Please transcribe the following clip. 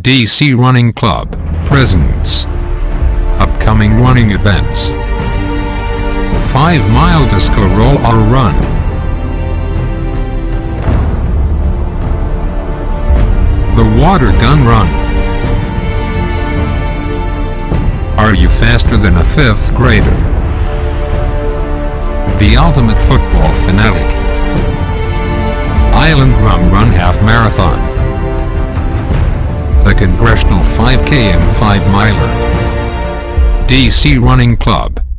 DC Running Club presents upcoming running events. 5 Mile Disco Roll or Run. The Water Gun Run. Are you faster than a 5th grader? The Ultimate Football Fanatic. Island Rum Run Half Marathon. The Congressional 5K and 5 Miler. DC Running Club.